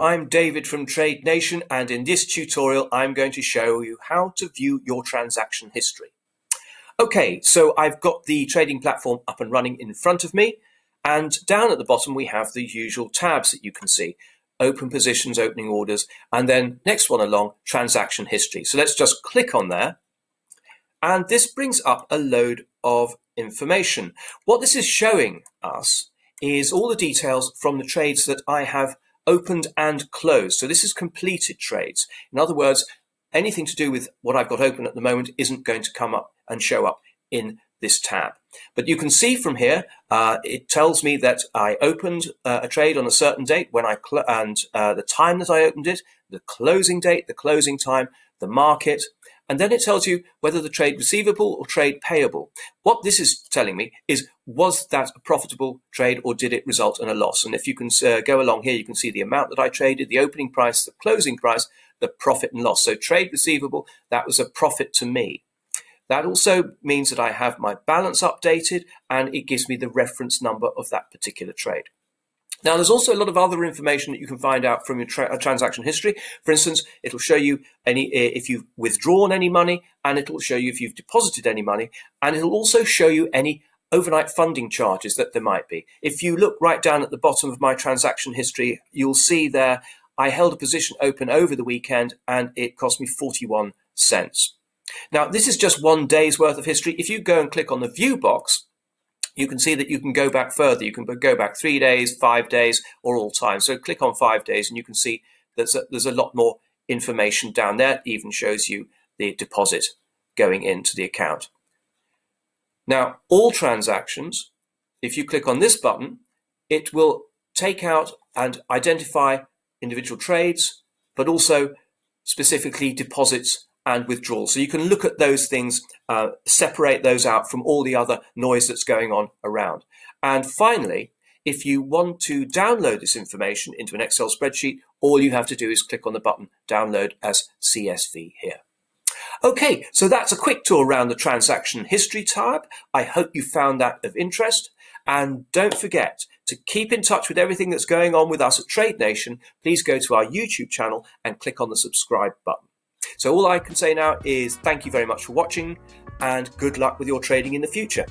I'm David from Trade Nation, and in this tutorial, I'm going to show you how to view your transaction history. Okay, so I've got the trading platform up and running in front of me, and down at the bottom, we have the usual tabs that you can see open positions, opening orders, and then next one along, transaction history. So let's just click on there. And this brings up a load of information. What this is showing us is all the details from the trades that I have opened and closed. So this is completed trades. In other words, anything to do with what I've got open at the moment isn't going to come up and show up in this tab. But you can see from here, uh, it tells me that I opened uh, a trade on a certain date when I and uh, the time that I opened it, the closing date, the closing time, the market, and then it tells you whether the trade receivable or trade payable. What this is telling me is was that a profitable trade or did it result in a loss? And if you can uh, go along here, you can see the amount that I traded, the opening price, the closing price, the profit and loss. So trade receivable, that was a profit to me. That also means that I have my balance updated and it gives me the reference number of that particular trade. Now, there's also a lot of other information that you can find out from your tra- uh, transaction history. For instance, it'll show you any if you've withdrawn any money, and it'll show you if you've deposited any money, and it'll also show you any overnight funding charges that there might be. If you look right down at the bottom of my transaction history, you'll see there I held a position open over the weekend, and it cost me 41 cents. Now, this is just one day's worth of history. If you go and click on the view box, you can see that you can go back further. You can go back three days, five days, or all time. So click on five days and you can see there's a, there's a lot more information down there. It even shows you the deposit going into the account. Now, all transactions, if you click on this button, it will take out and identify individual trades, but also specifically deposits and withdrawal. So you can look at those things, uh, separate those out from all the other noise that's going on around. And finally, if you want to download this information into an Excel spreadsheet, all you have to do is click on the button download as CSV here. Okay, so that's a quick tour around the transaction history tab. I hope you found that of interest. And don't forget to keep in touch with everything that's going on with us at Trade Nation. Please go to our YouTube channel and click on the subscribe button. So all I can say now is thank you very much for watching and good luck with your trading in the future.